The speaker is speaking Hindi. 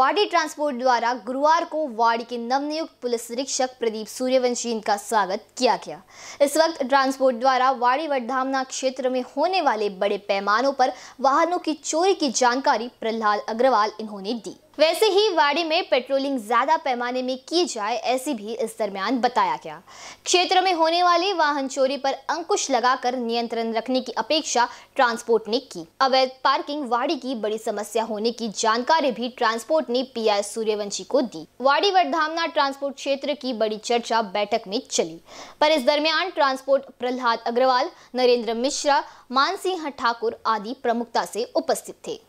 वाड़ी ट्रांसपोर्ट द्वारा गुरुवार को वाड़ी के नवनियुक्त पुलिस निरीक्षक प्रदीप सूर्यवंशी का स्वागत किया गया। इस वक्त ट्रांसपोर्ट द्वारा वाड़ी वडधामना क्षेत्र में होने वाले बड़े पैमानों पर वाहनों की चोरी की जानकारी प्रहलाद अग्रवाल इन्होंने दी। वैसे ही वाड़ी में पेट्रोलिंग ज़्यादा पैमाने में की जाए, ऐसी भी इस दरमियान बताया गया। क्षेत्र में होने वाली वाहन चोरी पर अंकुश लगाकर नियंत्रण रखने की अपेक्षा ट्रांसपोर्ट ने की। अवैध पार्किंग वाड़ी की बड़ी समस्या होने की जानकारी भी ट्रांसपोर्ट ने पीआई सूर्यवंशी को दी। वाड़ी वर्धामना ट्रांसपोर्ट क्षेत्र की बड़ी चर्चा बैठक में चली, पर इस दरमियान ट्रांसपोर्ट प्रहलाद अग्रवाल, नरेंद्र मिश्रा, मानसिंह ठाकुर आदि प्रमुखता से उपस्थित थे।